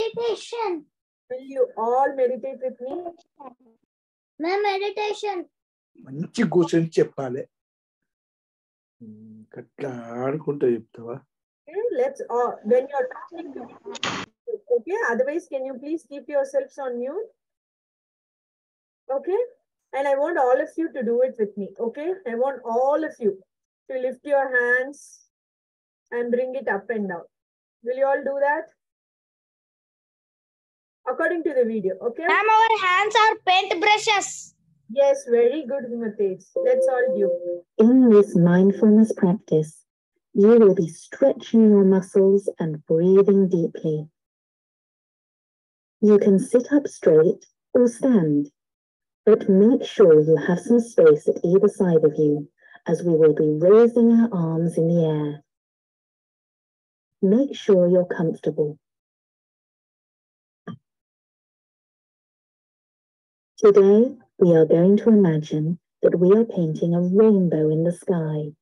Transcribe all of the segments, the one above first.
Meditation. Will you all meditate with me? Ma'am, meditation. మంచి కూర్చొని చెప్పాలి ఉమ్, అట్లా ఆడుకుంటూ చెప్తావా Okay, let's uh, when you're talking to okay, otherwise can you please keep yourselves on mute? Okay, and I want all of you to do it with me. Okay, I want all of you to lift your hands and bring it up and down. Will you all do that? According to the video, okay? Ma'am, our hands are paint brushes. Yes, very good, Himatesh. Let's all do. In this mindfulness practice, you will be stretching your muscles and breathing deeply. You can sit up straight or stand, but make sure you have some space at either side of you as we will be raising our arms in the air. Make sure you're comfortable. Today, we are going to imagine that we are painting a rainbow in the sky,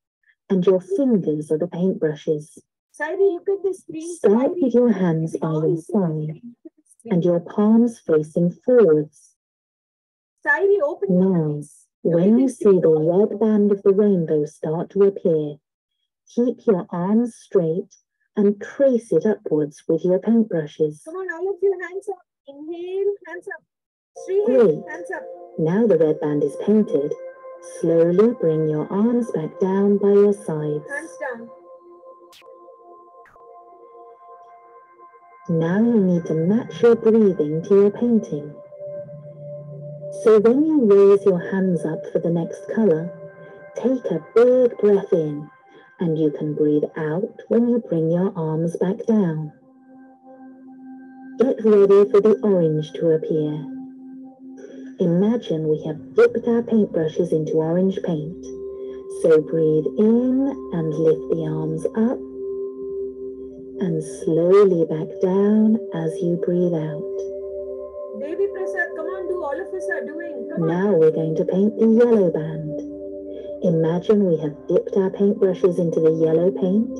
and your fingers are the paintbrushes. Saidi, look at the screen. Start with your hands by your look at the side and your palms facing forwards. Now, when you see the red band of the rainbow start to appear, keep your arms straight and trace it upwards with your paintbrushes. Come on, all of your hands up. Inhale, hands up. Great. hands up. Now the red band is painted, slowly bring your arms back down by your sides. Hands down. Now you need to match your breathing to your painting. So when you raise your hands up for the next color, take a big breath in and you can breathe out when you bring your arms back down. Get ready for the orange to appear. Imagine we have dipped our paintbrushes into orange paint. So breathe in and lift the arms up and slowly back down as you breathe out. Devi Prasad, come on, do all of us are doing. Come on. Now we're going to paint the yellow band. Imagine we have dipped our paintbrushes into the yellow paint.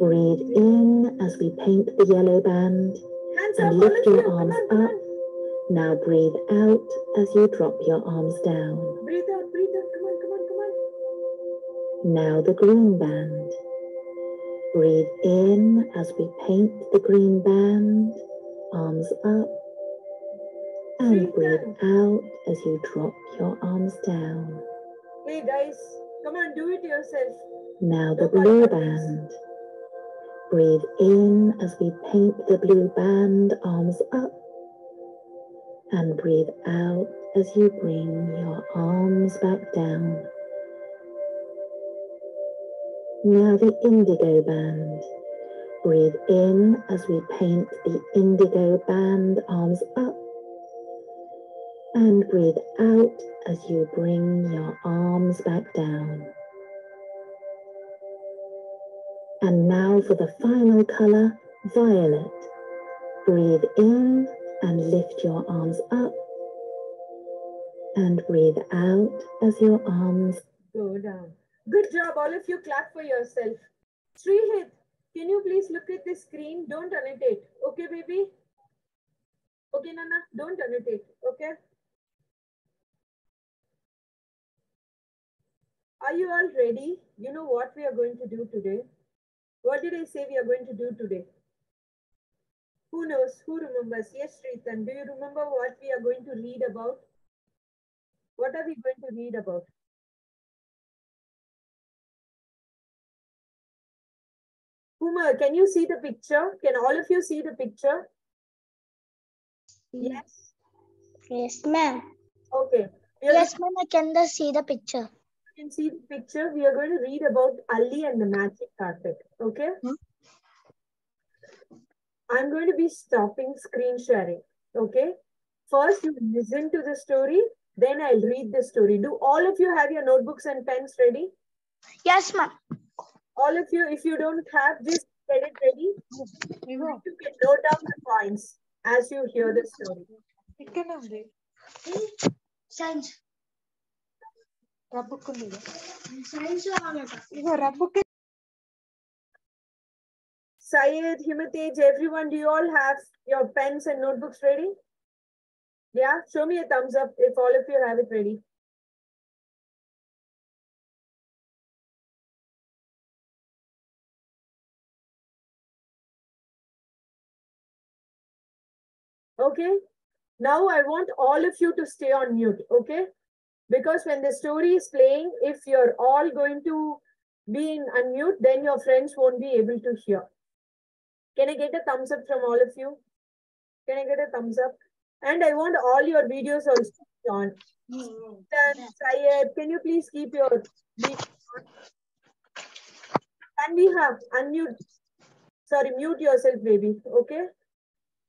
Breathe in as we paint the yellow band Hands and all lift your arms on, up. Now breathe out as you drop your arms down. Breathe out, breathe out. Come on, come on, come on. Now the green band. Breathe in as we paint the green band, arms up, and breathe out as you drop your arms down. Hey guys, come on, do it yourself. Now the blue band. Breathe in as we paint the blue band, arms up, and breathe out as you bring your arms back down. Now the indigo band. Breathe in as we paint the indigo band, arms up, and breathe out as you bring your arms back down. And now for the final color, violet. Breathe in and lift your arms up. And breathe out as your arms. Go down. Good job, all of you. Clap for yourself. Srihit, can you please look at the screen? Don't annotate. Okay, baby? Okay, Nana, don't annotate. Okay? Are you all ready? You know what we are going to do today? What did I say we are going to do today? Who knows? Who remembers? Yes, Sritan. Do you remember what we are going to read about? What are we going to read about? Kumar, can you see the picture? Can all of you see the picture? Yes. Yes, ma'am. Okay. We are Yes, ma'am. I can just see the picture. you can see the picture. We are going to read about Ali and the magic carpet. Okay. Hmm. I'm going to be stopping screen sharing. Okay. First, you listen to the story. Then I'll read the story. Do all of you have your notebooks and pens ready? Yes, ma'am. All of you, if you don't have, this, get it ready. You get note down the points as you hear the story. Science. Syed, Himatej, everyone, do you all have your pens and notebooks ready? Yeah, show me a thumbs up if all of you have it ready. Okay, now I want all of you to stay on mute, okay? Because when the story is playing, if you're all going to be in unmute, then your friends won't be able to hear. Can I get a thumbs up from all of you? Can I get a thumbs up? And I want all your videos also on. Syed, can you please keep your? Can we have unmute? Sorry, mute yourself, baby. Okay.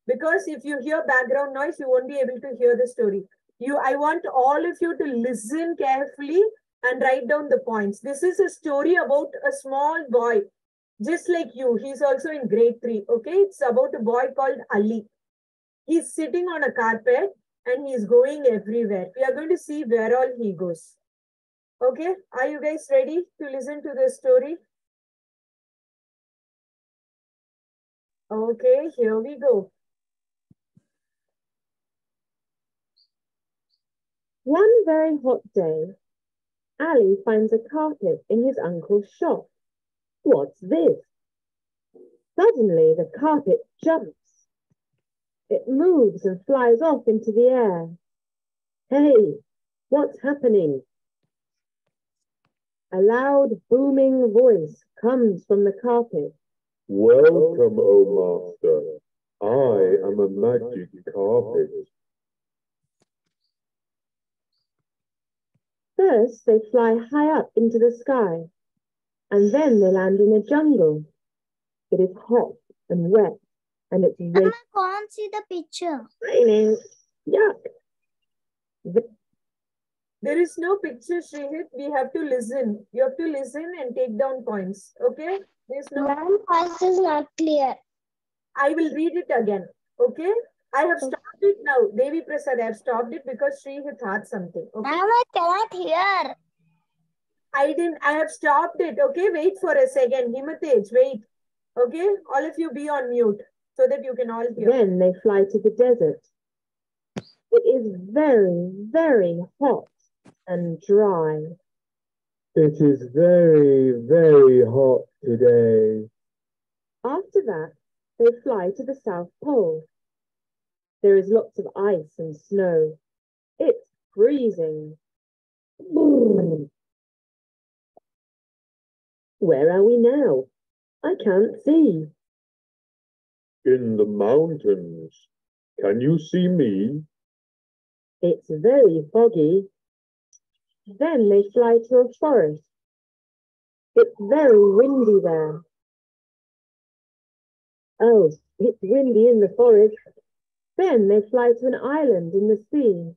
Because if you hear background noise, you won't be able to hear the story. You, I want all of you to listen carefully and write down the points. This is a story about a small boy, just like you. He's also in grade three. Okay, it's about a boy called Ali. He's sitting on a carpet and he's going everywhere. We are going to see where all he goes. Okay, are you guys ready to listen to the story? Okay, here we go. One very hot day, Ali finds a carpet in his uncle's shop. What's this? Suddenly, the carpet jumps. It moves and flies off into the air. Hey, what's happening? A loud, booming voice comes from the carpet. Welcome, O Master. I am a magic carpet. First, they fly high up into the sky, and then they land in a jungle. It is hot and wet, and it's Amma, can't see the picture. raining. Yuck. Th- There is no picture, Shrihit. We have to listen. You have to listen and take down points. Okay? There's no. Ma'am, voice is not clear. I will read it again. Okay? I have stopped it now. Devi Prasad, I have stopped it because Shrihit had something. Okay? Ma'am, I cannot hear. I didn't, I have stopped it. Okay, wait for a second. Himatej, wait. Okay, all of you be on mute so that you can all hear. Then they fly to the desert. It is very, very hot and dry. It is very, very hot today. After that, they fly to the South Pole. There is lots of ice and snow. It's freezing. Where are we now? I can't see. In the mountains. Can you see me? It's very foggy. Then they fly to a forest. It's very windy there. Oh, it's windy in the forest. Then they fly to an island in the sea.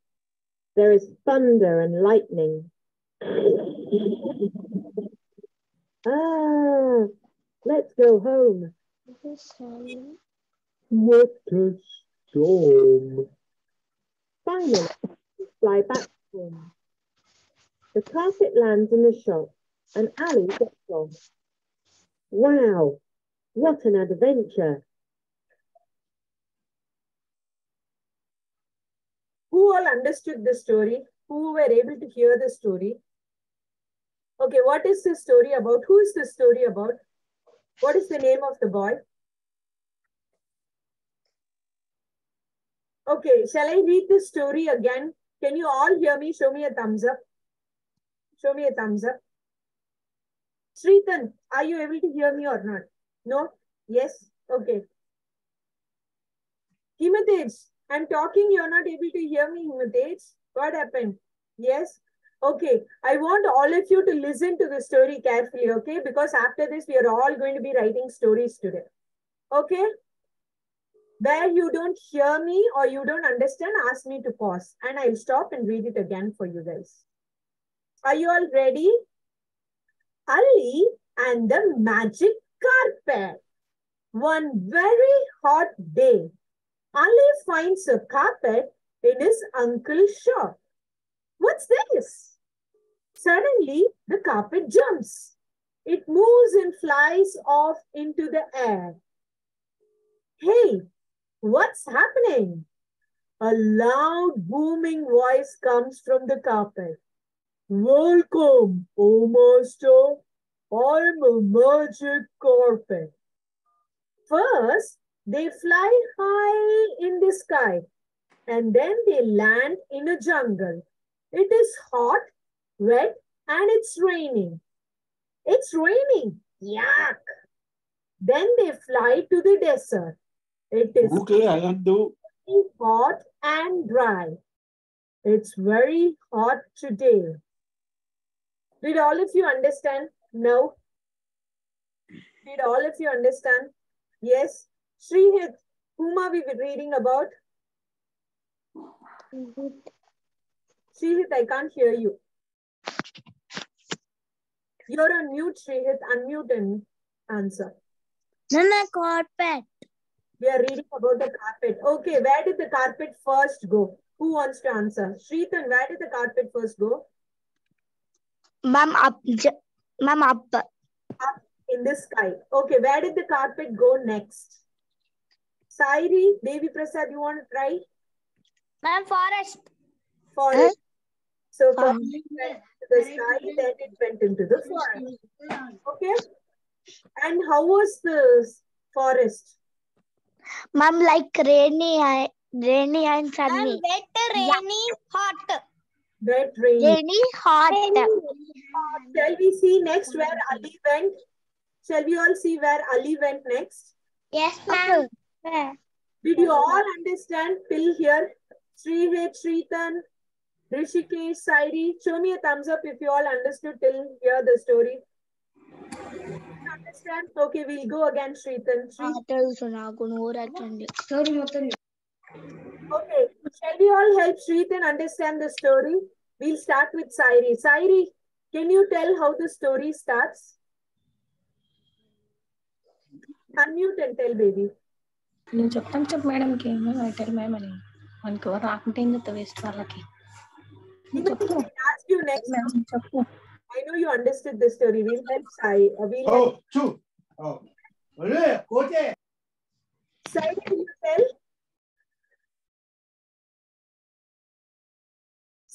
There is thunder and lightning. Ah, let's go home. What a storm. Finally, fly back home. The carpet lands in the shop and Ali gets off. Wow, what an adventure. Who all understood the story? Who were able to hear the story? Okay, what is the story about? Who is the story about? What is the name of the boy? Okay, shall I read the story again? Can you all hear me? Show me a thumbs up. Show me a thumbs up. Sritan, are you able to hear me or not? No? Yes? Okay. Himatej, I'm talking, you're not able to hear me, Himatej. What happened? Yes? Okay. I want all of you to listen to the story carefully, okay? Because after this, we are all going to be writing stories today. Okay? Where you don't hear me or you don't understand, ask me to pause and I'll stop and read it again for you guys. Are you all ready? Ali and the magic carpet. One very hot day, Ali finds a carpet in his uncle's shop. What's this? Suddenly, the carpet jumps. It moves and flies off into the air. Hey, what's happening? A loud booming voice comes from the carpet. Welcome, O Master. I'm a magic carpet. First, they fly high in the sky and then they land in a jungle. It is hot, wet, and it's raining. It's raining. Yuck. Then they fly to the desert. It is Okay, I can do. very hot and dry. It's very hot today. Did all of you understand? No. Did all of you understand? Yes. Srihit, whom are we reading about? Srihit, I can't hear you. You're on mute, Srihit. Unmute and answer. Then Nana carpet. We are reading about the carpet. Okay, where did the carpet first go? Who wants to answer? Sritan, where did the carpet first go? Ma'am up. j- Ma'am up. In the sky. Okay, where did the carpet go next? Sairi, Devi Prasad, you want to try? Ma'am forest. Forest. So Forest. First it went to the sky, then it went into the forest. Okay. And how was the forest? Mom, like rainy, rainy and sunny. wet, rainy, hot. Wet, rainy. Rainy, hot. Shall we see next where Ali went? Shall we all see where Ali went next? Yes, ma'am. Did you all understand till here? Srihit, Sritan, Rishikesh, Sairi. Show me a thumbs up if you all understood till here the story. Understand? Okay, we'll go again, Sritan. Sri- తెలుసు నాకు నోరు అట్టండి Okay, shall we all help Sritan understand the story? We'll start with Sairi. Sairi, can you tell how the story starts? Unmute and tell, baby. నేను చెప్తాను చెప్పు మేడంకి tell madam అని మనకి ఎవరు రాకుంటే ఏం చెప్తా వేస్ట్ వాళ్ళకి చెప్పు I'll ask you next. I know you understood this theory. We'll help Sai. We'll oh, true. Oh. Okay. Sai, can you tell?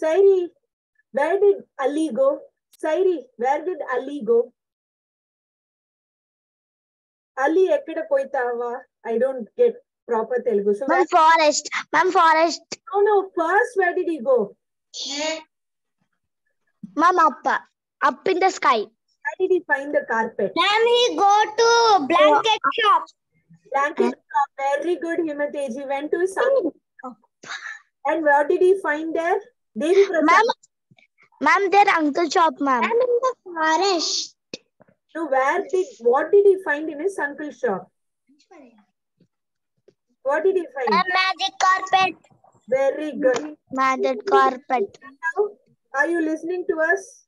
Sairi, where did Ali go? Sairi, where did Ali go? Ali ekkada poitava. I don't get proper Telugu. So Ma'am forest. Ma'am forest. No, no. First, where did he go? Mom, up, up in the sky. Where did he find the carpet? Then he go to blanket oh, shop. Blanket uh. shop. Very good, Himateji. He went to some. And where did he find there? Devi Ma'am, ma'am, their uncle shop, ma'am. In the forest. So where did what did he find in his uncle shop? What did he find? A magic carpet. Very good. Matted carpet. Are you listening to us?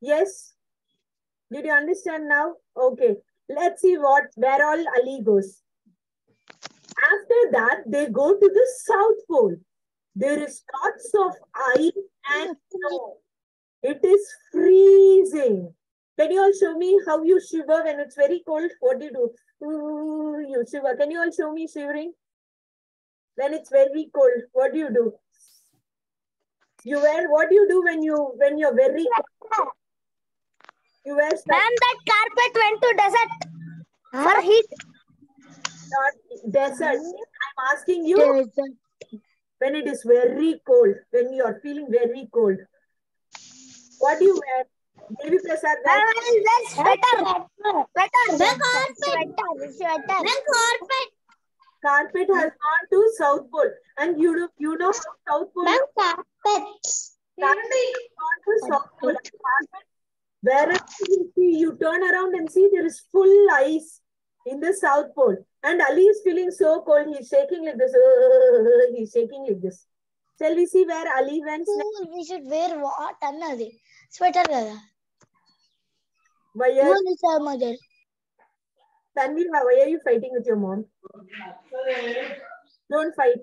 Yes? Did you understand now? Okay. Let's see what where all Ali goes. After that, they go to the South Pole. There is lots of ice and snow. It is freezing. Can you all show me how you shiver when it's very cold? What do you do? Ooh, you shiver. Can you all show me shivering? when it's very cold, what do you do? You wear, what do you do when you, when you're very cold? You wear stuff. That carpet went to desert for heat. Not desert. Hmm? I'm asking you. Desert. When it is very cold, when you're feeling very cold, what do you wear? Devi Prasad. I will wear sweater. Sweater. The carpet. Sweater. Carpet has gone to South Pole. And you know, you know South Pole. Ma'am, carpet. Carpet gone to South Pole. Carpet, wherever you see, you turn around and see there is full ice in the South Pole. And Ali is feeling so cold. He's shaking like this. Uh, he's shaking like this. Shall we see where Ali went hmm, next? We should wear what? Another sweater. Why? Tanvir, why are you fighting with your mom? Don't fight.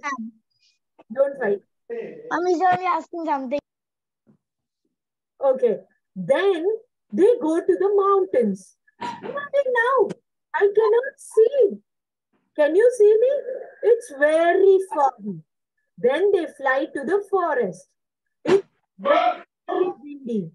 Don't fight. Mom is only asking something. Okay. Then they go to the mountains. now. I cannot see. Can you see me? It's very foggy. Then they fly to the forest. It's very windy.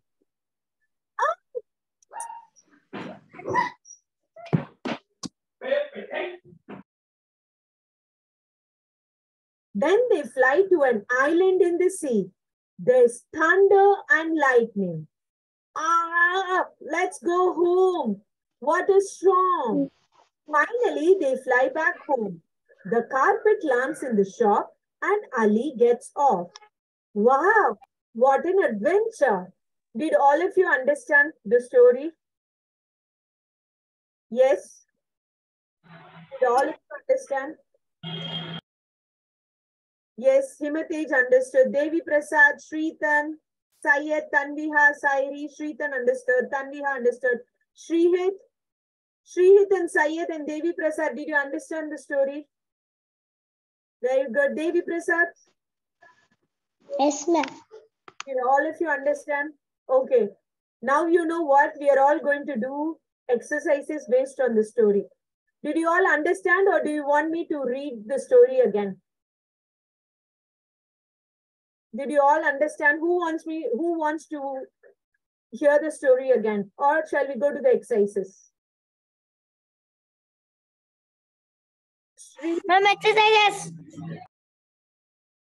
Then they fly to an island in the sea. There's thunder and lightning. Ah, let's go home. What a storm. Finally, they fly back home. The carpet lands in the shop and Ali gets off. Wow, what an adventure. Did all of you understand the story? Yes? Did all of you understand? Yes, Himatej understood. Devi Prasad, Shritan, Syed, Tanviha, Sairi, Shritan understood. Tanviha understood. Shrihit, Shrihit and Syed and Devi Prasad, did you understand the story? Very good. Devi Prasad, Yes, ma'am. did all of you understand? Okay. Now you know what we are all going to do exercises based on the story. Did you all understand or do you want me to read the story again? Did you all understand? Who wants me, who wants to hear the story again? Or shall we go to the exercises? Ma'am, exercises.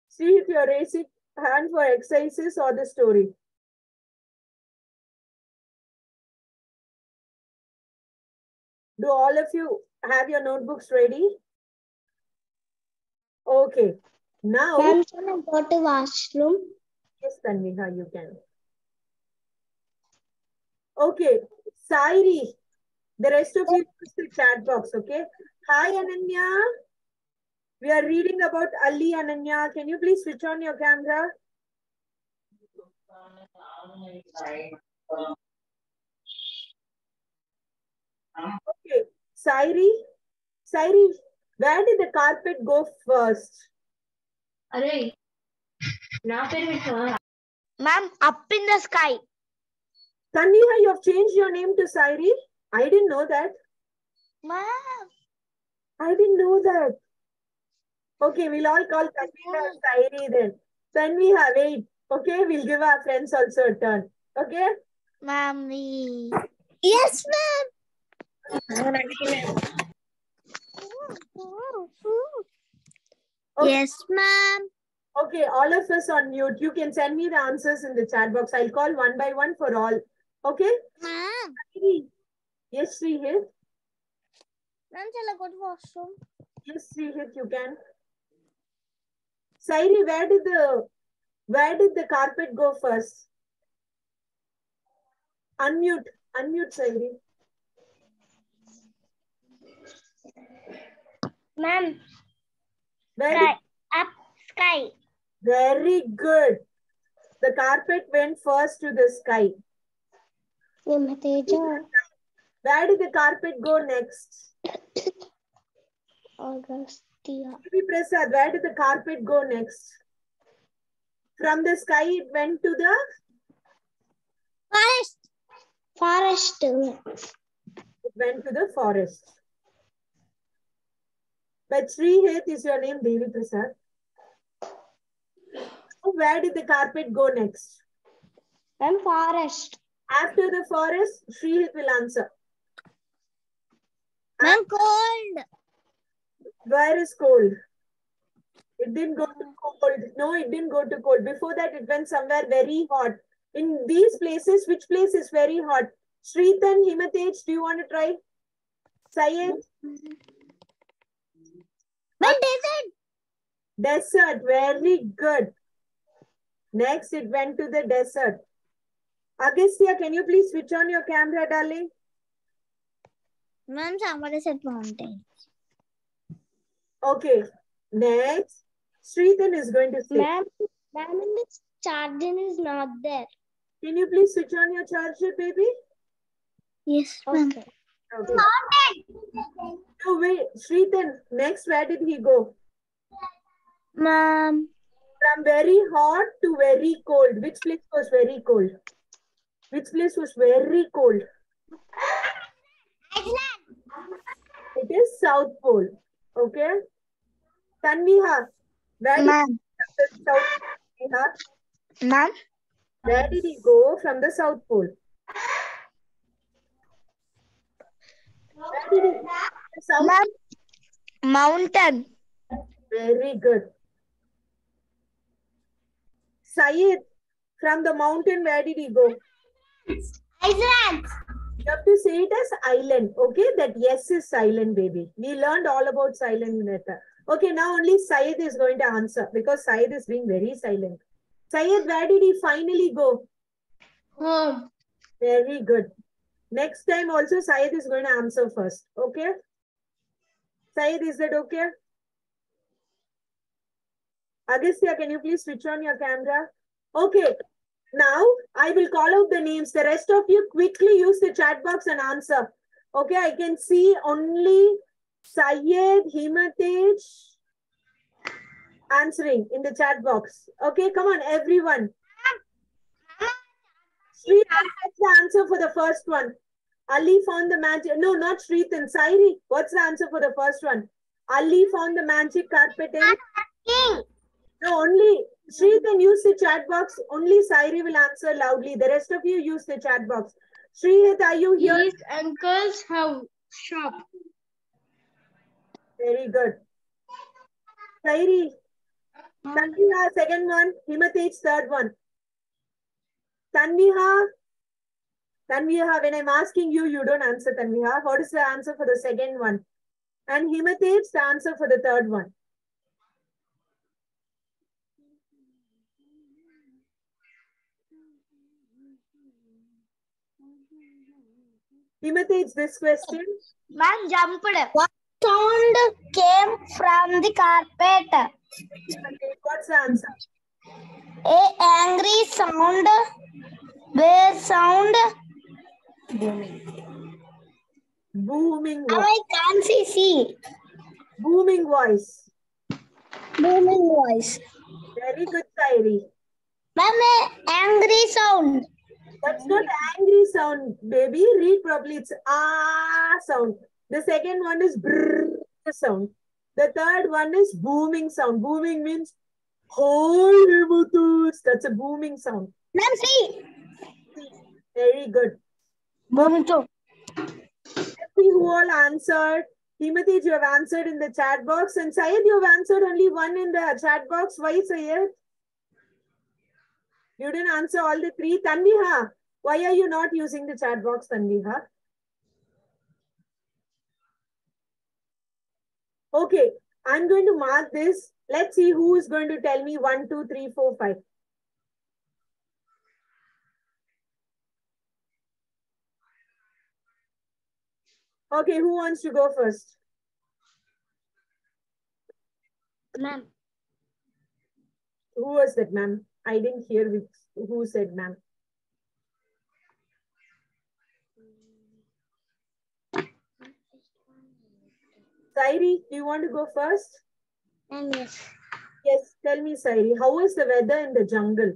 see if you're raising hand for exercises or the story. Do all of you have your notebooks ready? Okay. Now, Ma'am, can I go to washroom? yes, Tanviha, you can. Okay, Sairi, the rest of you use the chat box, okay? Hi, Ananya. We are reading about Ali Ananya. Can you please switch on your camera? Okay, Sairi, Sairi, where did the carpet go first? అరే నా పేరు పెట్టావా Ma'am, up in the sky. Tanviha, you have changed your name to Sairi? I didn't know that. Ma'am. I didn't know that. Okay, we'll all call Tanviha Sairi then. Tanviha, wait. Okay, we'll give our friends also a turn. Okay? Ma'am, we... Yes, ma'am. Okay. Yes, ma'am. Okay, all of us on mute. You can send me the answers in the chat box. I'll call one by one for all. Okay? Ma'am. Yes, Srihit. Ma'am, shall I go to washroom? Yes, Srihit, you can. Sairi, where did the where did the carpet go first? Unmute. Unmute, Sairi. Ma'am, Where sky. Up, sky. very good. The carpet went first to the sky. Where did the carpet go next? Agastya. Devi Prasad, where did the carpet go next? From the sky, it went to the Forest. Forest. it went to the forest. But Srihit is your name, Devi Prasad. Where did the carpet go next? Ma'am, forest. After the forest, Srihit will answer. Ma'am, cold. Where is cold? It didn't go to cold. No, it didn't go to cold. Before that, it went somewhere very hot. In these places, which place is very hot? Sritan, Himatej, do you want to try? Syed, hmm. Ma'am, desert. desert, very good. Next, it went to the desert. Agastya, can you please switch on your camera, darling? Ma'am, somebody said mountain. Okay. Next, Sritan is going to say. Ma'am, ma'am, this charging is not there. Can you please switch on your charger, baby? Yes, ma'am. Okay. No, wait, Sritan, next, where did he go? Ma'am, From very hot to very cold. Which place was very cold? Which place was very cold? Iceland. It is South Pole. Okay. Tanviha, where did Ma'am. the South Tanviha, Ma'am. where did he go from the South Pole? Where did he go? The South Ma'am. Mountain. Very good. Syed, from the mountain, where did he go? Iceland. You have to say it as island. Okay, that yes is silent, baby. We learned all about silent letter. Okay, now only Syed is going to answer because Syed is being very silent. Syed, where did he finally go? Home. Very good. Next time also Syed is going to answer first. Okay? Syed, is that okay? Agastya, can you please switch on your camera? Okay. Now I will call out the names. The rest of you quickly use the chat box and answer. Okay, I can see only Syed, Himatej answering in the chat box. Okay, come on, everyone. Sri, what's the answer for the first one? Ali found the magic. No, not Srithan. Sairi, what's the answer for the first one? Ali found the magic carpet in. No, only Srithan use the chat box. Only Sairi will answer loudly. The rest of you use the chat box. Srihit, are you here? His uncle's house shop. Very good. Sairi, Tanviha, second one. Himatej, third one. Tanviha, Tanviha, when I'm asking you, you don't answer Tanviha. What is the answer for the second one? And Himatej, the answer for the third one. Himatej, this question. Man jumped. What sound came from the carpet? What's the answer? A angry sound, bass sound. Booming Booming voice. I can't see. See. Booming voice. Booming voice. Very good, Sairi. Ma'am, a angry sound. That's not angry sound, baby. Read properly. It's ah sound. The second one is brrr sound. The third one is booming sound. Booming means holy Mutus. That's a booming sound. Ma'am, see. Very good. Let's see who all answered. Himati, you have answered in the chat box. And Syed, you have answered only one in the chat box. Why, Syed? You didn't answer all the three. Tanviha, why are you not using the chat box, Tanviha? Okay, I'm going to mark this. Let's see who is going to tell me one, two, three, four, five. Okay, who wants to go first? Ma'am. Who was that, ma'am? I didn't hear which, who said, ma'am. Sairi, do you want to go first? Ma'am, yes. Yes, tell me, Sairi, how is the weather in the jungle?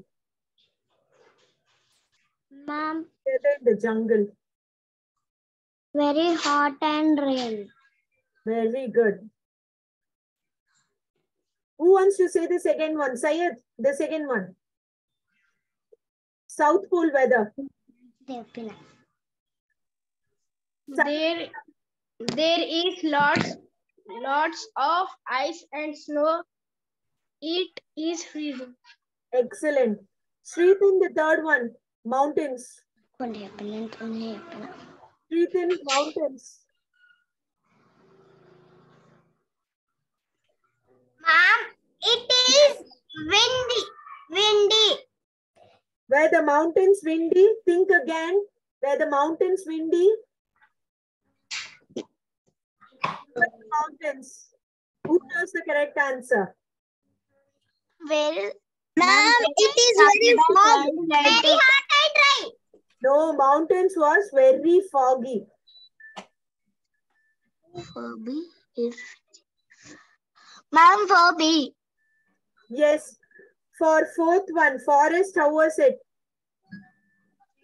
Ma'am, Weather in the jungle. Very hot and rain. Very good. Who wants to say the second one? Syed, the second one. South Pole weather. There, there is lots, lots of ice and snow. It is freezing. Excellent. Srithan, the third one. Mountains. Srithan, mountains. it is windy. Windy. Where the mountains windy, think again. Where the mountains windy. Where the mountains. Who knows the correct answer? Well, Ma'am, it is very hot. Very hot and dry. No, mountains was very foggy. For B is. Ma'am, for B. Yes. For fourth one, forest, how was it?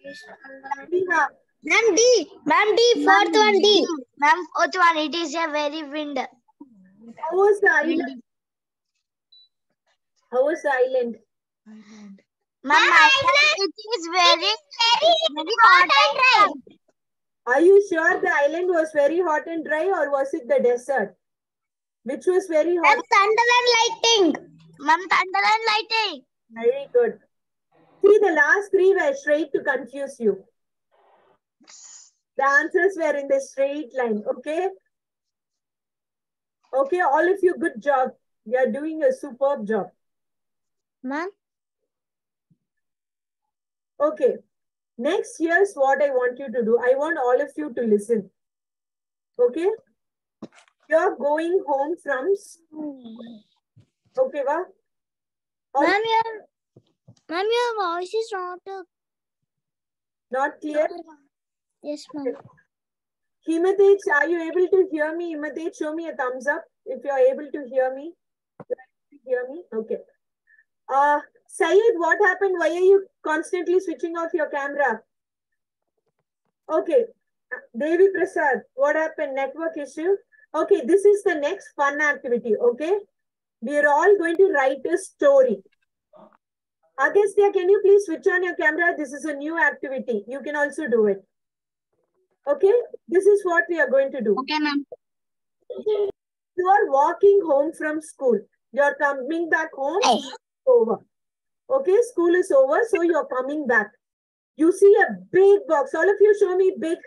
Tanviha, Ma'am, D. Ma'am, D. Fourth one, D. Ma'am, fourth one, it is a very wind. How was the island? How was the island? Ma'am, it is very, very, very hot and dry. Are you sure the island was very hot and dry or was it the desert? Which was very hot? Ma'am, thunder and lightning. Ma'am, thunder and lightning. Very good. See, the last three were straight to confuse you. The answers were in the straight line, okay? Okay, all of you, good job. You are doing a superb job. Ma'am, Okay. Next, here's what I want you to do. I want all of you to listen. Okay? You're going home from school. Okay, va? Ma'am, your, ma'am, your voice is not uh, Not clear? Yes, ma'am. Himatej, are you able to hear me? Himatej, show me a thumbs up if you're able to hear me. You are able to Hear me? Okay. Uh, Sayed, what happened? Why are you constantly switching off your camera? Okay. Uh, Devi Prasad, what happened? Network issue? Okay, this is the next fun activity, okay? We are all going to write a story. Agastya, can you please switch on your camera? This is a new activity. You can also do it. Okay, this is what we are going to do. Okay, ma'am. You are walking home from school. You are coming back home. Hey. Over. Okay, school is over, so you are coming back. You see a big box. All of you show me big.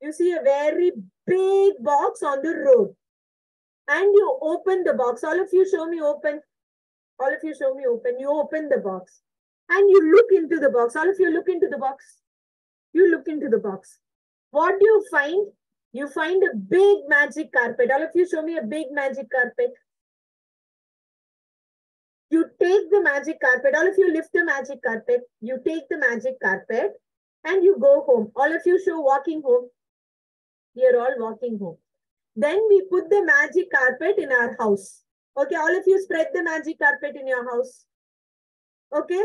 You see a very big box on the road. And you open the box. All of you show me open. All of you show me open. You open the box. And you look into the box. All of you look into the box. You look into the box. What do you find? You find a big magic carpet. All of you show me a big magic carpet. You take the magic carpet. All of you lift the magic carpet. You take the magic carpet and you go home. All of you show walking home. We are all walking home. Then we put the magic carpet in our house. Okay, all of you spread the magic carpet in your house. Okay.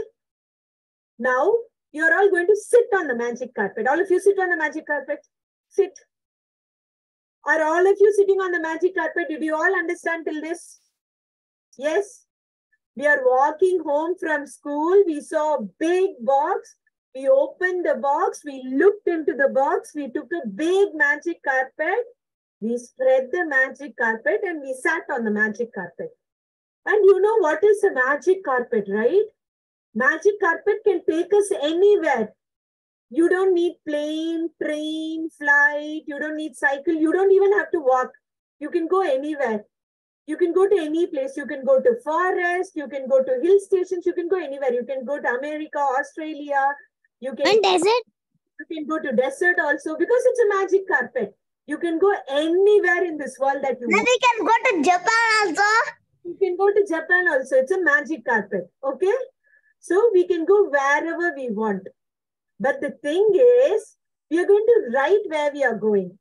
Now you're all going to sit on the magic carpet. All of you sit on the magic carpet. Sit. Are all of you sitting on the magic carpet? Did you all understand till this? Yes. We are walking home from school. We saw a big box. We opened the box. We looked into the box. We took a big magic carpet. We spread the magic carpet and we sat on the magic carpet. And you know what is a magic carpet, right? Magic carpet can take us anywhere. You don't need plane, train, flight. You don't need cycle. You don't even have to walk. You can go anywhere. You can go to any place. You can go to forest. You can go to hill stations. You can go anywhere. You can go to America, Australia. You can, And desert? you can go to desert also because it's a magic carpet. You can go anywhere in this world that you Then we can go to Japan also. You can go to Japan also. It's a magic carpet. Okay. So we can go wherever we want. But the thing is, we are going to write where we are going.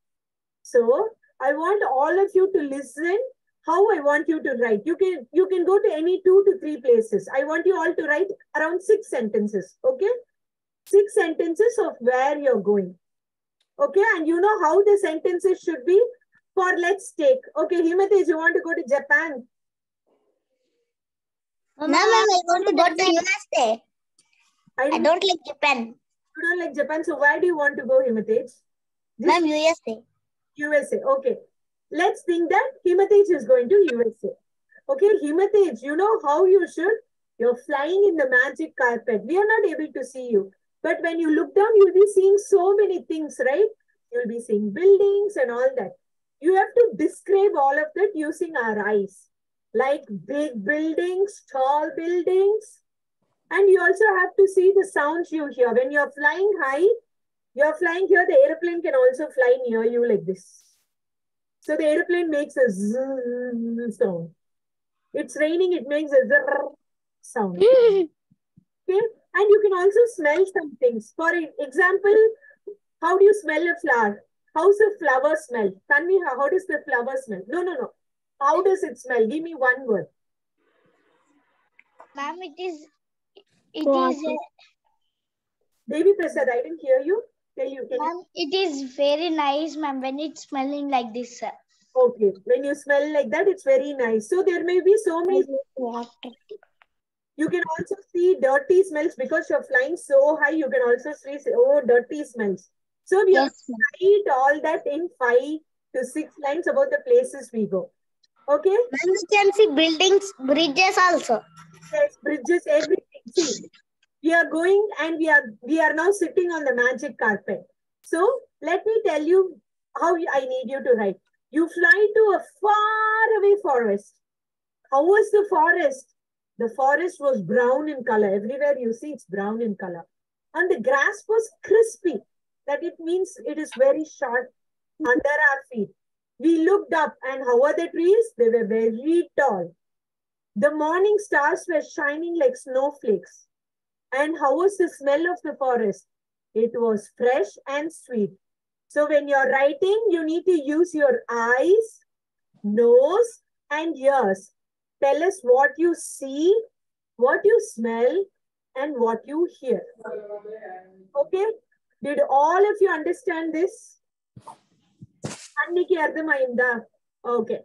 So I want all of you to listen how I want you to write. You can you can go to any two to three places. I want you all to write around six sentences. Okay. Six sentences of where you're going. Okay. And you know how the sentences should be for let's take. Okay, Himatej, you want to go to Japan? No, ma'am, I want to go to USA. I, I don't like Japan. You don't like Japan, so where do you want to go, Himatej? Ma'am, USA. USA. Okay. Let's think that Himatej is going to USA. Okay, Himatej, you know how you should? You're flying in the magic carpet. We are not able to see you. But when you look down, you'll be seeing so many things, right? You'll be seeing buildings and all that. You have to describe all of that using our eyes. Like big buildings, tall buildings. And you also have to see the sounds you hear. When you're flying high, you're flying here, the airplane can also fly near you like this. So the airplane makes a zzz sound. It's raining, it makes a zrrr sound. Okay. And you can also smell some things. For example, how do you smell a flower? How's a flower smell? Tanvi, how, how does the flower smell? No, no, no. How does it smell? Give me one word. Ma'am, it is, it Wow. is, Devi Prasad, I didn't hear you. Tell you. Can you it is very nice, ma'am, when it's smelling like this. uh. Okay, when you smell like that, it's very nice. So there may be so many. You can also see dirty smells because you're flying so high. You can also see oh dirty smells. So we have Yes, to write all that in five to six lines about the places we go. Okay. We can see buildings, bridges also. Yes, bridges, everything. See, we are going and we are we are now sitting on the magic carpet. So let me tell you how I need you to write. You fly to a far away forest. How was the forest? The forest was brown in color. Everywhere you see, it's brown in color. And the grass was crispy. That it means it is very short under our feet. We looked up and how were the trees? They were very tall. The morning stars were shining like snowflakes. And how was the smell of the forest? It was fresh and sweet. So when you're writing, you need to use your eyes, nose, and ears. Tell us what you see, what you smell, and what you hear. Okay? Did all of you understand this? అన్నికి అర్థమైందా okay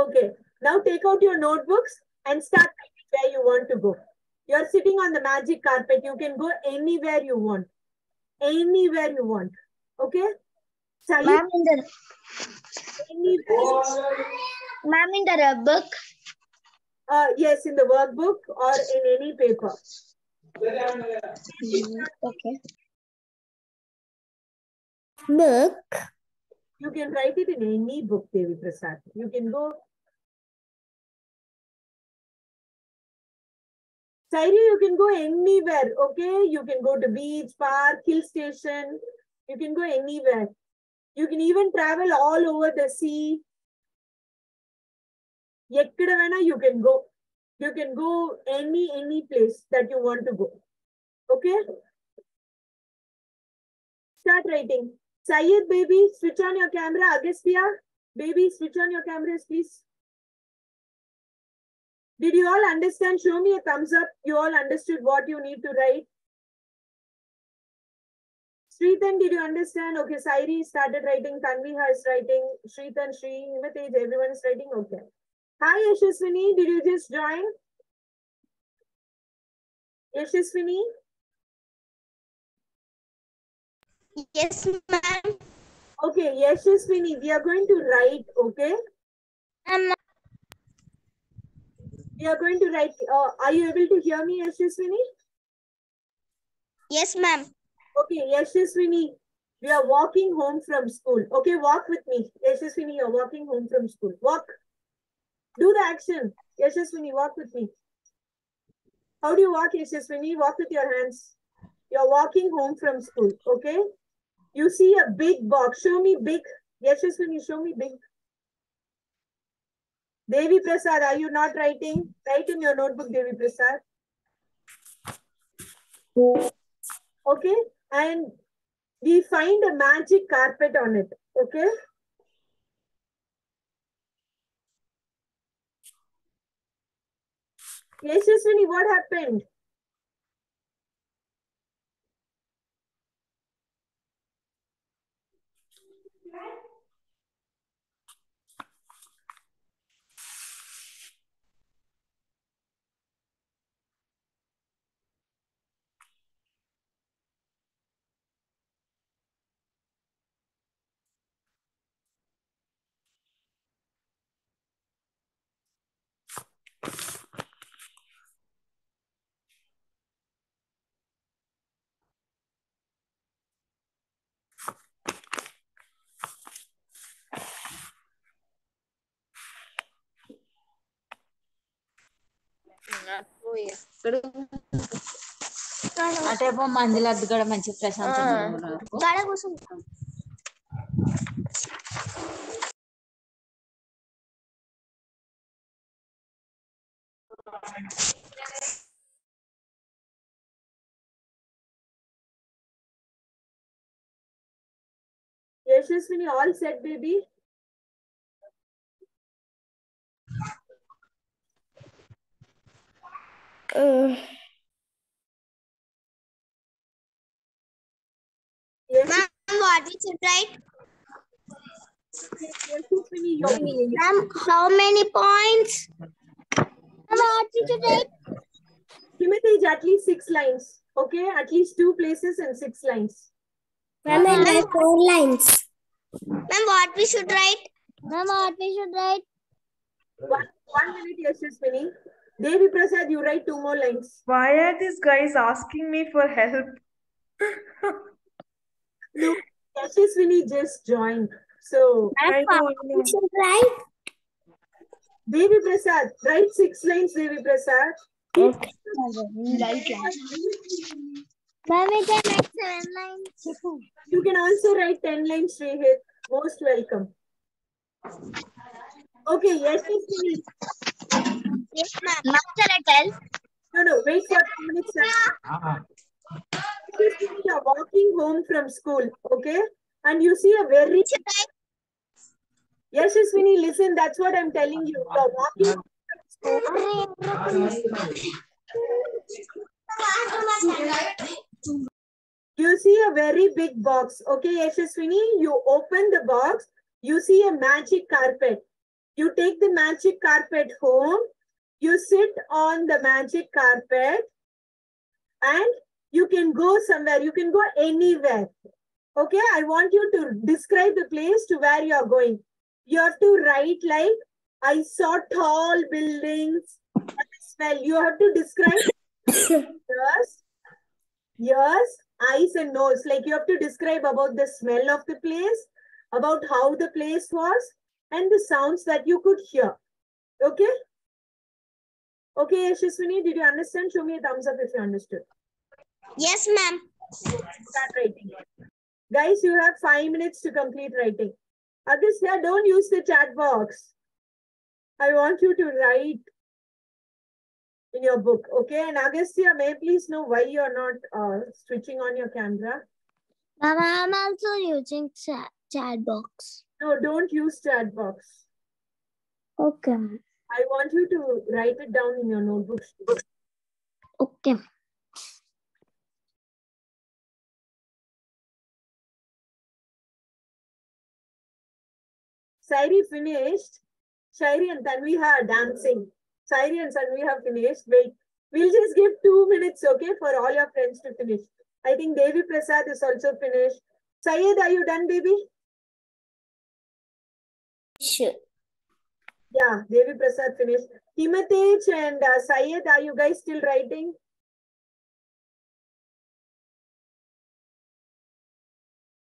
Okay. Now take out your notebooks and start writing where you want to go. You're sitting on the magic carpet. You can go anywhere you want. Anywhere you want. Okay? Ma'am, in the ma'am in the book. Uh, yes, in the workbook or in any paper. Okay. Book. You can write it in any book, Devi Prasad. You can go. Sairi, you can go anywhere, okay? You can go to beach, park, hill station. You can go anywhere. You can even travel all over the sea. You can go. You can go any, any place that you want to go. Okay? Start writing. Syed, baby, switch on your camera. Agastya, baby, switch on your cameras, please. Did you all understand? Show me a thumbs up. You all understood what you need to write. Sritan, did you understand? Okay, Sairi started writing. Tanviha is writing. Sritan, Sri, Himatej, everyone is writing. Okay. Hi, Yashaswini. Did you just join? Yashaswini? Yes, ma'am. Okay, Yashaswini, we are going to write, okay? Ma'am, We are going to write. Uh, are you able to hear me, Yashaswini? Yes, ma'am. Okay, Yashaswini, we are walking home from school. Okay, walk with me. Yashaswini, you're walking home from school. Walk. Do the action. Yashaswini, walk with me. How do you walk, Yashaswini? Walk with your hands. You're walking home from school, okay? You see a big box. Show me big. Yashaswini, show me big. Devi Prasad, are you not writing? Write in your notebook, Devi Prasad. Okay, and we find a magic carpet on it. Okay. Yes, Yashaswini, what happened? అంటే మందులు అద్దు కూడా మంచి ప్రశాంతంగా ఉన్నారు. గాడ కూర్చుంటా Yashaswini, all set, baby? Yes. Ma'am, what we should write? Yashaswini, Ma'am, how many points? Ma'am, what we should write? Timothy is at least six lines. Okay, at least two places and six lines. Ma'am, I write four lines. Ma'am, what we should write? Ma'am, what we should write? One, one minute, Yashaswini. Devi Prasad, you write two more lines. Why are these guys asking me for help? No, Yashaswini just joined. So, I Ma'am, know, what I we know. should write? Devi Prasad, write six lines, Devi Prasad. Okay. Ma'am, we can write seven lines. You can also write 10 lines, Srihit. Most welcome. Okay, Yashaswini. Yes, ma'am. Ma'am, shall I tell? No, no, wait for two minutes. Yashaswini, you are walking home from school, okay? And you see a very... Yes, Yashaswini, listen, that's what I'm telling you. You are walking home from school. You see a very big box. Okay, Yashaswini, you open the box. You see a magic carpet. You take the magic carpet home. You sit on the magic carpet and you can go somewhere. You can go anywhere. Okay, I want you to describe the place to where you are going. You have to write like, I saw tall buildings smell. You have to describe ears, ears, eyes and nose. Like you have to describe about the smell of the place, about how the place was, and the sounds that you could hear. Okay? Okay, Yashaswini, did you understand? Show me a thumbs up if you understood. Yes, ma'am. Start writing. Guys, you have five minutes to complete writing. Agastya, don't use the chat box. I want you to write in your book, okay? And Agastya, may I please know why you are not uh, switching on your camera? Ma'am, I'm also using chat, chat box. No, don't use chat box. Okay. I want you to write it down in your notebooks. Okay. Sairi finished. Shairi and Tanvi are dancing. Sairi and Tanvi have finished. Wait, we'll just give two minutes, okay, for all your friends to finish. I think Devi Prasad is also finished. Syed, are you done, baby? Sure. Yeah, Devi Prasad finished. Himatej and uh, Syed, are you guys still writing?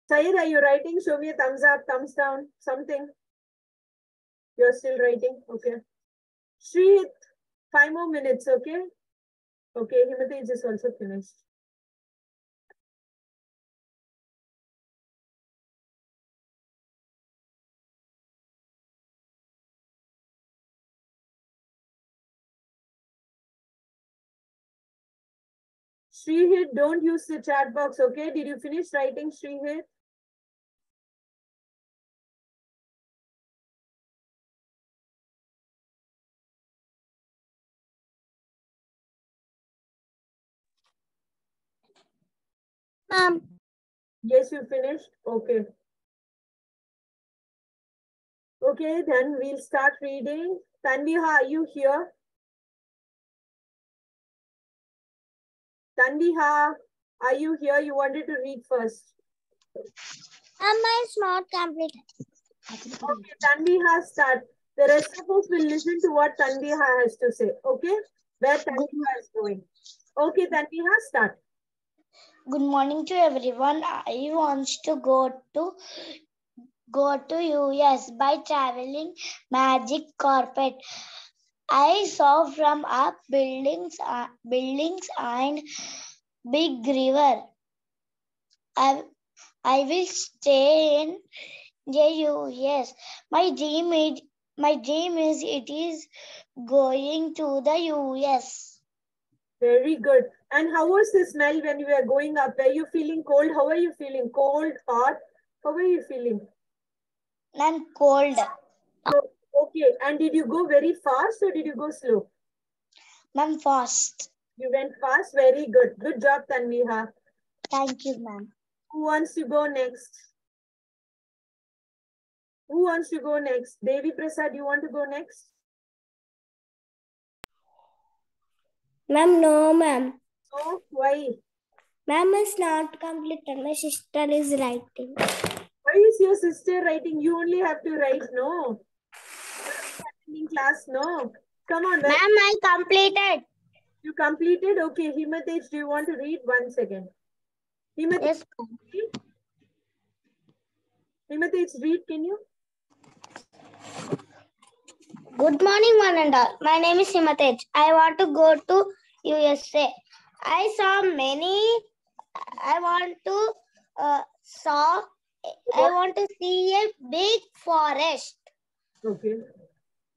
Syed, are you writing? Show me a thumbs up, thumbs down, something. You're still writing? Okay. Shrihit, five more minutes, okay? Okay, Himatej is also finished. Srihit, don't use the chat box, okay? Did you finish writing, Srihit? Ma'am, Yes, you finished? Okay. Okay, then we'll start reading. Tanviha, are you here? Tanviha, are you here? You wanted to read first. Um, ma'am, it's not completed. Okay, Tanviha, start. The rest of us will listen to what Tanviha has to say. Okay? Where Tanviha is going. Okay, Tanviha, start. Good morning to everyone. I want to go to go to US by traveling magic carpet. I saw from up buildings, uh, buildings and big river. I, I will stay in the US. My dream is my dream is it is going to the US. Very good. And how was the smell when you were going up? Were you feeling cold? How are you feeling? Cold, hot? How are you feeling? I'm cold. So, okay. And did you go very fast or did you go slow? I'm fast. You went fast. Very good. Good job, Tanviha. Thank you, ma'am. Who wants to go next? Who wants to go next? Devi Prasad, do you want to go next? Ma'am, no, ma'am. No, why? Ma'am is not completed. My sister is writing. Why is your sister writing? You only have to write, no. In class, no. Come on, Ma'am, I completed. you completed? Okay, Himatej, do you want to read? One second. Himatej, Yes. Himatej, read, can you? Good morning, one and all. My name is Himatej. I want to go to USA. I saw many. I want to uh, saw. I want to see a big forest. Okay.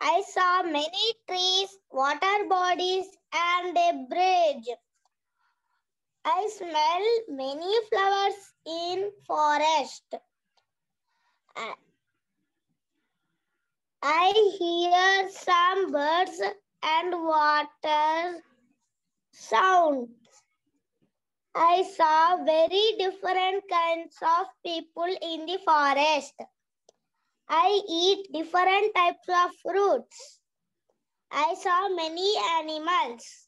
I saw many trees, water bodies, and a bridge. I smell many flowers in forest. I- hear some birds and water sounds. I saw very different kinds of people in the forest. I eat different types of fruits. I saw many animals.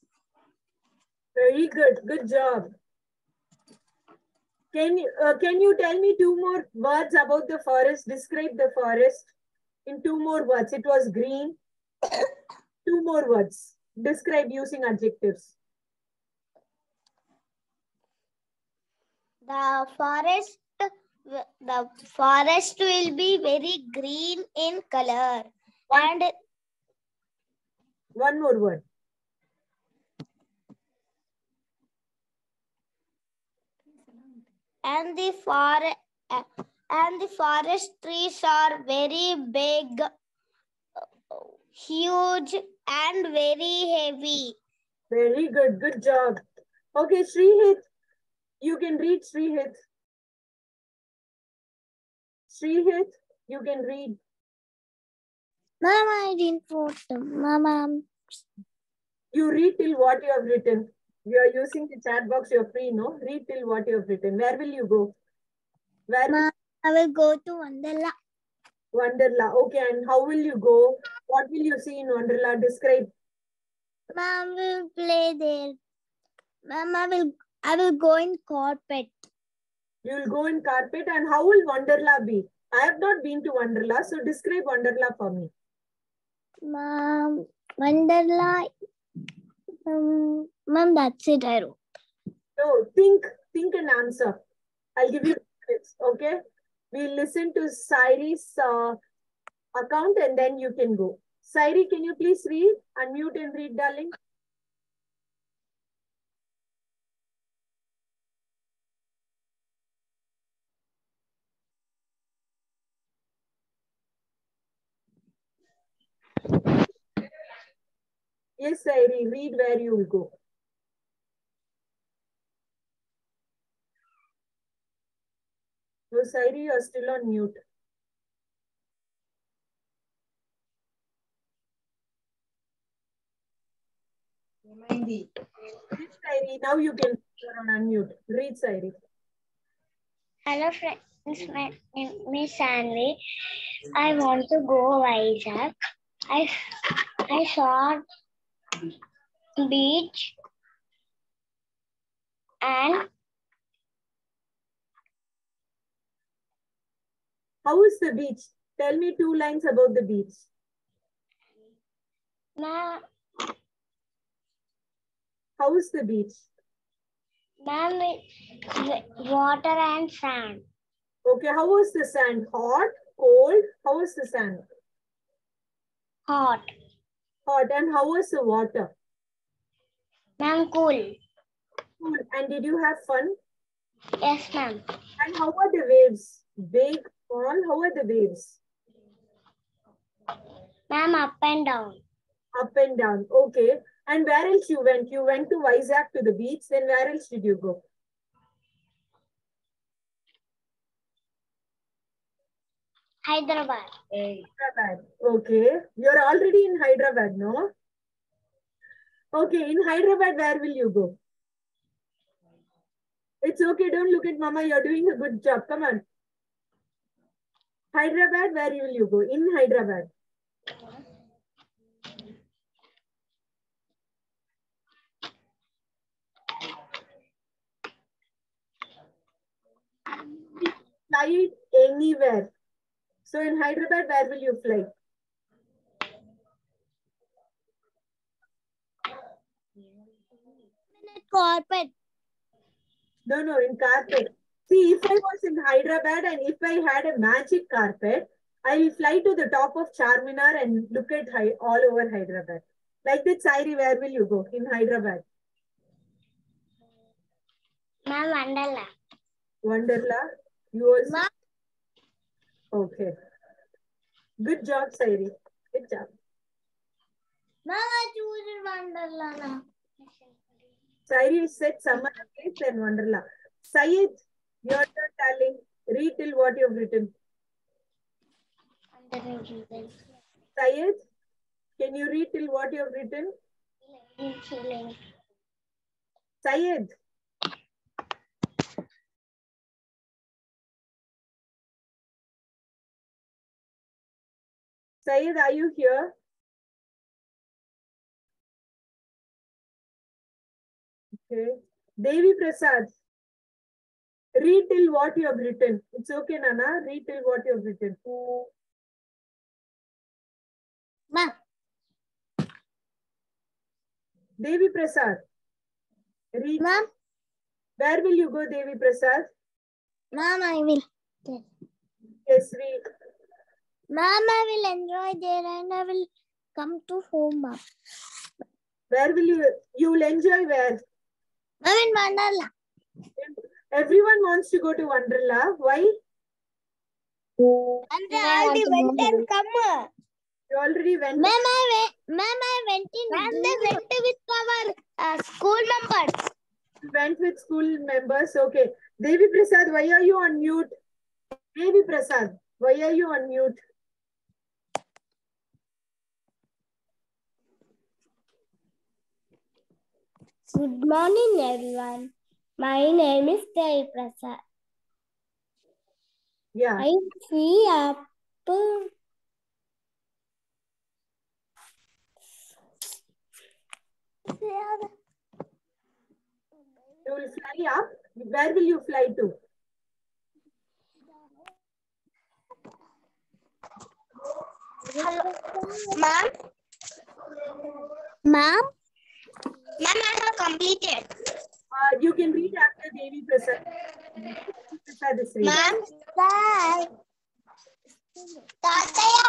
Very good. Good job. Can you uh, can you tell me two more words about the forest? Describe the forest in two more words. It was green. two more words. Describe using adjectives. The forest the forest will be very green in color and One more word. and the for and the forest trees are very big huge and very heavy Very good. Good job. Okay, Srihit. You can read Srihit. Srihit, you can read. mama i didn't put them mama You read till what you have written. You are using the chat box, you're free, no? Read till what you have written. Where will you go? Where Ma- i will go to wonderla Wonderla. Okay, and how will you go? What will you see in Wonderla? Describe. mom will play there mama will i will go in carpet You will go in carpet, and how will Wonderla be? I have not been to Wonderla, so describe Wonderla for me. mom wonderla um, mom that's it i wrote So think, think and answer. I'll give you minutes, okay? We'll listen to Sairi's uh, account and then you can go. Sairi, can you please read? Unmute and read, darling. Yes, Sairi, read where you will go. No, Sairi, you're still on mute. Read, Sairi. Now you can you're on unmute. Read, Sairi. Hello friends, my name is Sanvi. I want to go Vizag. I I saw beach and How is the beach? Tell me two lines about the beach. ma'am, How is the beach? ma'am water and sand. Okay, how was the sand? Hot, cold? How was the sand? Hot. Hot. And how was the water? Ma'am cool. Cool. And did you have fun? Yes ma'am. And how are the waves? Big, small? How are the waves? Ma'am up and down. Up and down. Okay. And where else you went? You went to Vizag to the beach. Then where else did you go? Hyderabad. Hyderabad. Okay. You're already in Hyderabad, no? Okay. In Hyderabad, where will you go? It's okay. Don't look at mama. You're doing a good job. Come on. Hyderabad, where will you go? In Hyderabad. Anywhere. So in Hyderabad, where will you fly? Carpet. No, no, in carpet. See, if I was in Hyderabad and if I had a magic carpet, I will fly to the top of Charminar and look at all over Hyderabad. Like that, Sairi, where will you go in Hyderabad? Ma'am, Mandala. Wonderla? Yours? Ma'am. Okay. Good job, Sairi. Good job. Ma'am, I choose Wonderla. Sairi said summer place and Wonderla. Syed, your turn, darling. Read till what you've written. Syed, can you read till what you've written? Syed. Syed, are you here? Okay. Devi Prasad. Read till what you have written. It's okay, Nana. Read till what you have written. Ma'am. Devi Prasad. Read. Ma'am. Where will you go, Devi Prasad? Ma'am, I will. Yes, read. Ma'am, I will enjoy there and I will come to home, ma'am. Where will you? You will enjoy where? Ma'am, in Mandala. Everyone wants to go to Wonderla. Why? And they already went and come. You already went. Ma'am, I went, ma'am, I went in. Ma'am, they went with our uh, school members. went with school members. Okay. Devi Prasad, why are you on mute? Devi Prasad, why are you on mute? Good morning, everyone. My name is Devi Prasad. Yeah. I see up. You will fly up. Where will you fly to? Hello, Ma'am? Ma'am? Ma'am, I have completed. Uh, you can read after Devi Prasad. Prasad. Ma'am, bye. Tataya.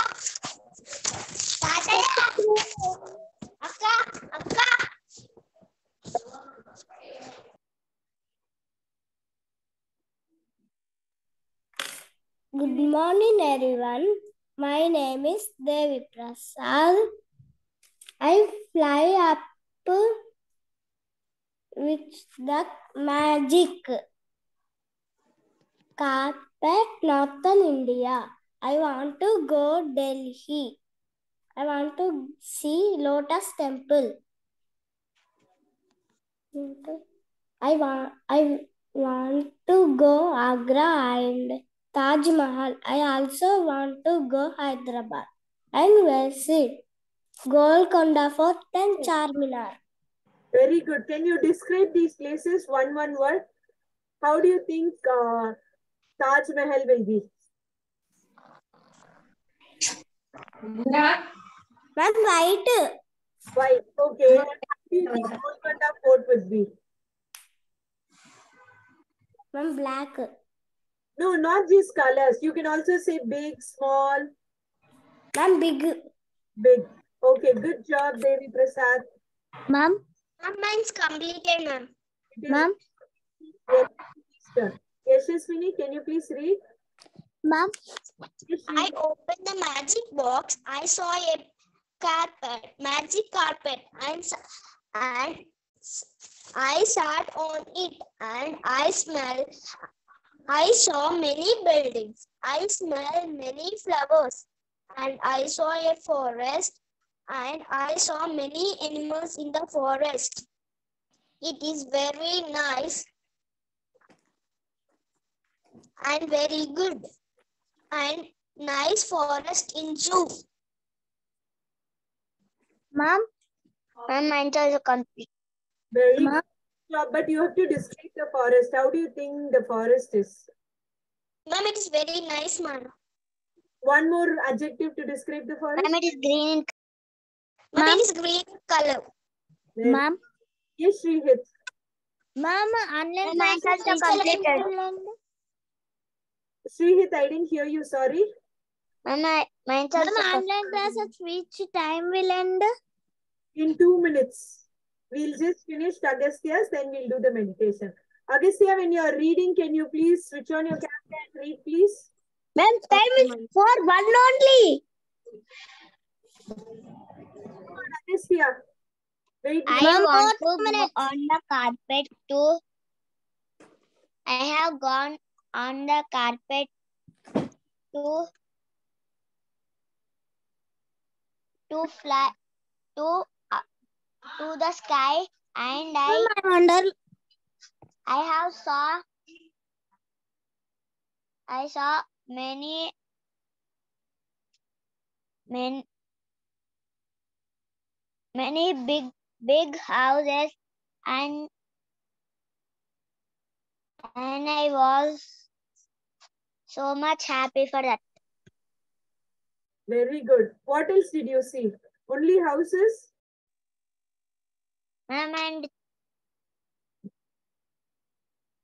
Tataya. Akka, Akka. Good morning, everyone. My name is Devi Prasad. I fly up with the magic carpet, Northern India. I want to go Delhi. I want to see Lotus Temple. I want I want to go Agra and Taj Mahal. I also want to go Hyderabad and visit Golconda Fort and Charminar. Very good. Can you describe these places one one word? How do you think uh, Taj Mahal will be? Ma'am, white. Why? Okay. How do you think Fort will be? Ma'am, black. No, not just colors. You can also say big, small, Ma'am, big. big. Okay, good job, Devi Prasad. Ma'am? Ma'am, mine's completed, eh, ma'am. It is Ma'am? Yashaswini's turn. Yashaswini, can you please read? Ma'am? I opened the magic box. I saw a carpet, magic carpet, and s- and s- I sat on it, and I smelled. I saw many buildings. I smelled many flowers, and I saw a forest, and I saw many animals in the forest. It is very nice and very good and Nice forest in zoo. Ma'am, ma'am, mine is complete. Very Ma'am. good but you have to describe the forest. How do you think the forest is? Ma'am, it is very nice, ma'am. One more adjective to describe the forest. Ma'am, it is green. Ma'am, it is green color. Very- Ma'am, Yes, Shrihit. ma'am, online mine is completed. Shrihit, I didn't hear you. Sorry. Ma'am, I- mine is online class at which time will end? In two minutes. We'll just finish Agastya's, then we'll do the meditation. Agastya, when you're reading, can you please switch on your camera and read, please? Ma'am, time is for one only. Agastya. Wait. I Ma'am, want to go on the carpet to. I have gone on the carpet to to fly to uh, to the sky and I wonder I have saw I saw many many many big big houses and and I was so much happy for that. Very good. What else did you see? Only houses? Ma'am, and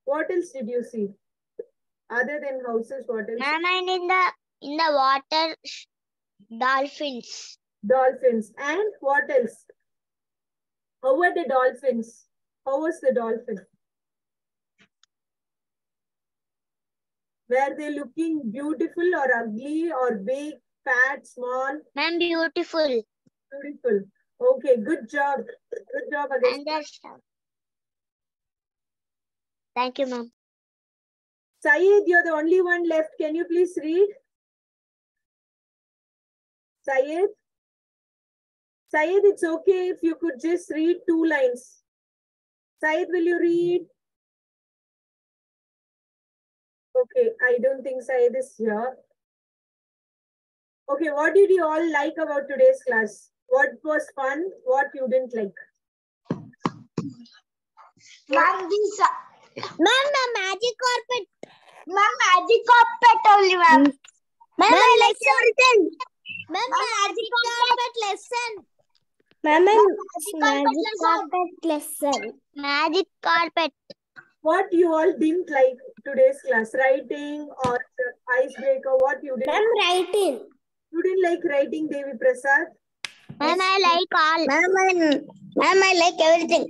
What else did you see? Other than houses, what else? ma'am, and in the in the water dolphins. Dolphins. And what else? How were the dolphins? How was the dolphin? Were they looking beautiful or ugly or big, fat, small? Ma'am, beautiful. Beautiful. Okay, good job. Good job, again. Thank you, ma'am. Syed, you're the only one left. Can you please read? Syed? Syed, it's okay if you could just read two lines. Syed, will you read? Okay, I don't think Syed is here. Okay, what did you all like about today's class? What was fun? What you didn't like? Ma'am, this Ma'am, magic carpet. Ma'am, magic carpet only, ma'am. Ma'am, I like everything. Ma'am, magic carpet lesson. Ma'am, Magic carpet lesson. Magic carpet. What you all didn't like today's class? Writing or icebreaker? What you didn't? Ma'am, writing. You didn't like writing, Devi Prasad? Ma'am, I like all. Ma'am, I, ma'am, I like everything.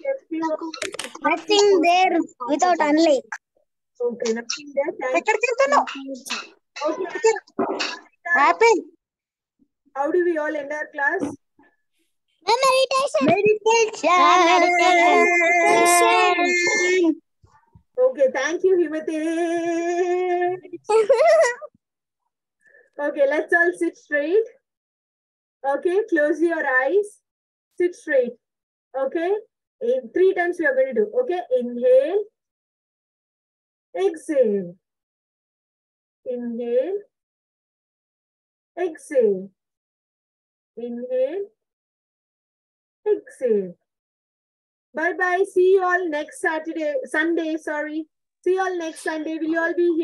Yes, you- Nothing there without unlike. Okay, nothing there. Okay. Happy. How do we all end our class? Meditation. Meditation. Okay, thank you, Himate. Okay, let's all sit straight. Okay, close your eyes. Sit straight. Okay, in three times we are going to do. Okay, inhale, exhale, inhale, exhale, inhale, exhale. Bye bye. See you all next Saturday, Sunday. Sorry. See you all next Sunday. Will you all be here?